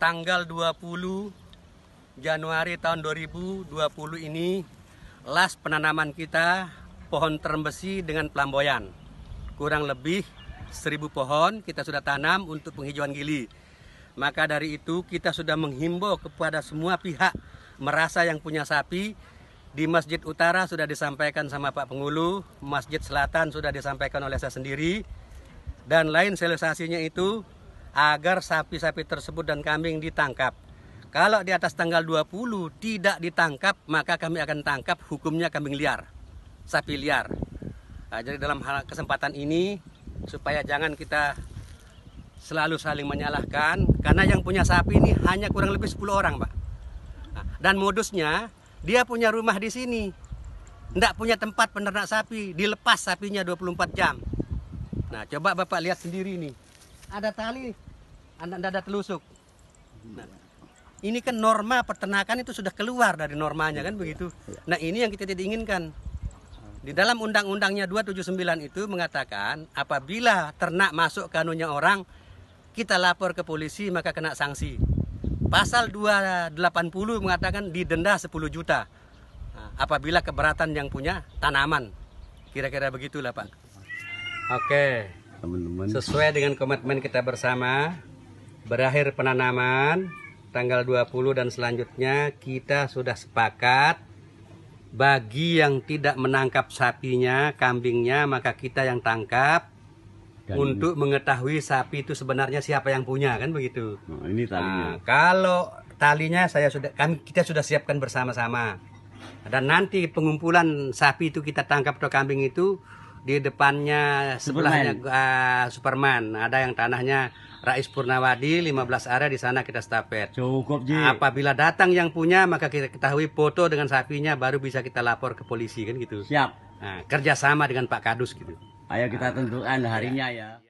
tanggal 20 Januari tahun 2020 ini las penanaman kita pohon terembesi dengan pelamboyan. Kurang lebih 1000 pohon kita sudah tanam untuk penghijauan gili. Maka dari itu kita sudah menghimbau kepada semua pihak merasa yang punya sapi di Masjid Utara sudah disampaikan sama Pak Pengulu, Masjid Selatan sudah disampaikan oleh saya sendiri dan lain sosialisasinya itu agar sapi-sapi tersebut dan kambing ditangkap. Kalau di atas tanggal 20 tidak ditangkap, maka kami akan tangkap hukumnya kambing liar, sapi liar. Nah, jadi dalam hal kesempatan ini supaya jangan kita selalu saling menyalahkan karena yang punya sapi ini hanya kurang lebih 10 orang, Pak. Nah, dan modusnya dia punya rumah di sini. Tidak punya tempat peternak sapi, dilepas sapinya 24 jam. Nah, coba Bapak lihat sendiri nih. Ada tali, Anda ada telusuk. Nah, ini kan norma peternakan itu sudah keluar dari normanya kan begitu. Nah ini yang kita tidak inginkan. Di dalam undang-undangnya 279 itu mengatakan apabila ternak masuk ke anunya orang, kita lapor ke polisi maka kena sanksi. Pasal 280 mengatakan didenda 10 juta. Nah, apabila keberatan yang punya tanaman. Kira-kira begitulah Pak. Oke. Teman-teman Sesuai dengan komitmen kita bersama, berakhir penanaman, tanggal 20 dan selanjutnya kita sudah sepakat bagi yang tidak menangkap sapinya, kambingnya, maka kita yang tangkap Dan untuk mengetahui sapi itu sebenarnya siapa yang punya kan begitu. Nah, ini talinya Nah, kalau talinya saya sudah kami kita sudah siapkan bersama-sama. Dan nanti pengumpulan sapi itu kita tangkap atau kambing itu di depannya sebelahnya ah, Superman. Ada yang tanahnya Rais Purnawadi 15 area di sana kita stafet. cukup Ji Apabila datang yang punya maka kita ketahui foto dengan sapinya baru bisa kita lapor ke polisi kan gitu. siap Nah, kerjasama dengan Pak Kadus gitu. ayo kita tentukan harinya ya